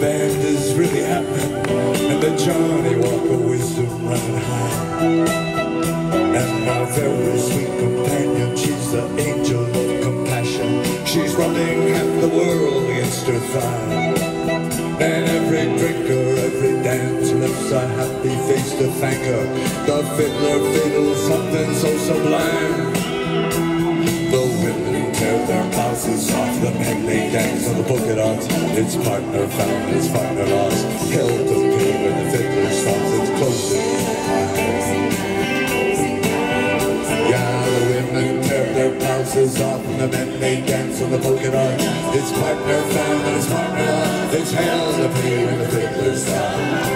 band is really happening And the Johnny Walker wisdom running high. And my very sweet companion She's the angel of compassion. She's running half the world against her thigh. And every drinker, every dance Lifts a happy face to thank her. The fiddler fiddles something so sublime. The men they dance on the polka dots. Its partner found, its partner lost. Held to pay when the fiddler stops, it's closing time. Yeah, the women tear their blouses off, and the men they dance on the polka dots. Its partner found, and its partner lost. It's held to pay when the fiddler stops.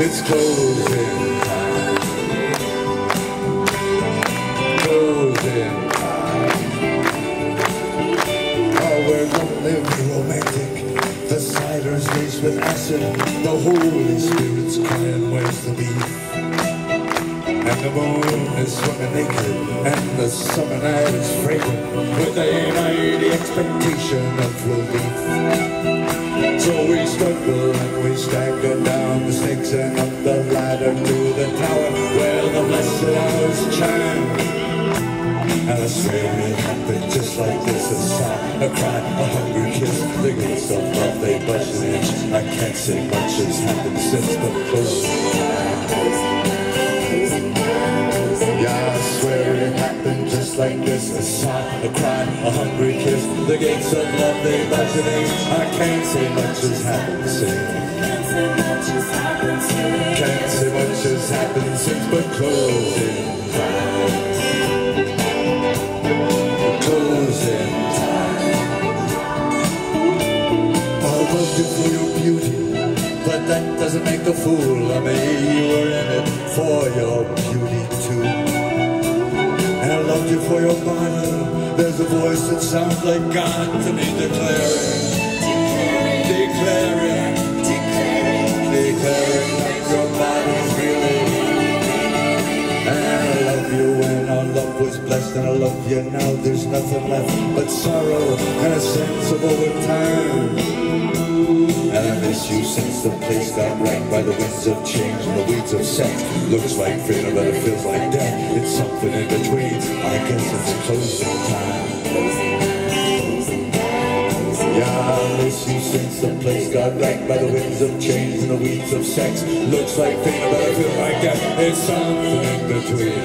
It's closing time. Closing with acid. The Holy Spirit's crying, where's the beef? And the moon is swimming naked. And the summer night is fragrant. With a mighty expectation of relief. So we struggle and we stagger down the steps and up the ladder to the tower where the blessed hours chime. And I swear a cry, a hungry kiss. The good stuff love they budge an inch I can't say much has happened since the close Yeah, I swear it happened just like this. A sigh, a cry, a hungry kiss. The gates of love they budge an inch I can't say much has happened since. Can't say much has happened since. But closing doesn't make a fool of me. You were in it for your beauty too. And I loved you for your smile. There's a voice that sounds like God to me declaring, declaring, declaring that your body's really and I love you when our love was blessed And I love you now, there's nothing left But sorrow and a sense of overtime miss you since the place got wrecked By the winds of change and the weeds of sex Looks like freedom but it feels like death. It's something in between, I guess it's closing time. Yeah, I miss you since the place got wrecked by the winds of change and the weeds of sex. Looks like fate, but I feel like death. It's something in between,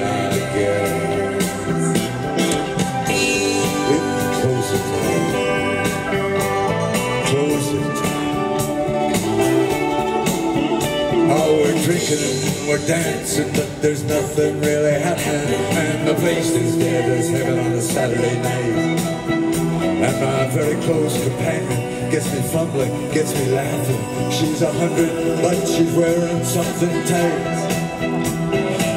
We're dancing, but there's nothing really happening. And the place is dead as heaven on a Saturday night. And my very close companion gets me fumbling, gets me laughing. She's a hundred, but she's wearing something tight.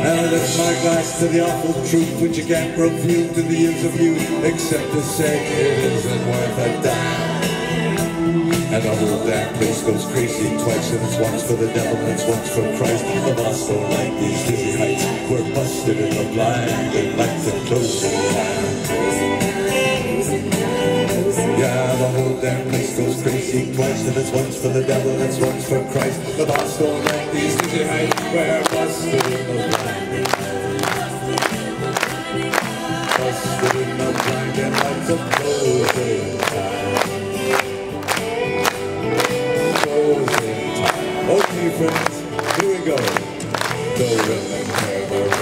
And I lift my glass to the awful truth which you can't refute to the years of youth, except to say it isn't worth a dime. And the whole damn place goes crazy twice, and it's once for the devil and it's once for Christ. The boss don't like these dizzy heights. We're busted in the blind and like the closing time. Yeah, the whole damn place goes crazy twice And it's once for the devil and it's once for Christ The boss don't like these dizzy heights We're busted in the blind Busted in the blind and lights of closing women tear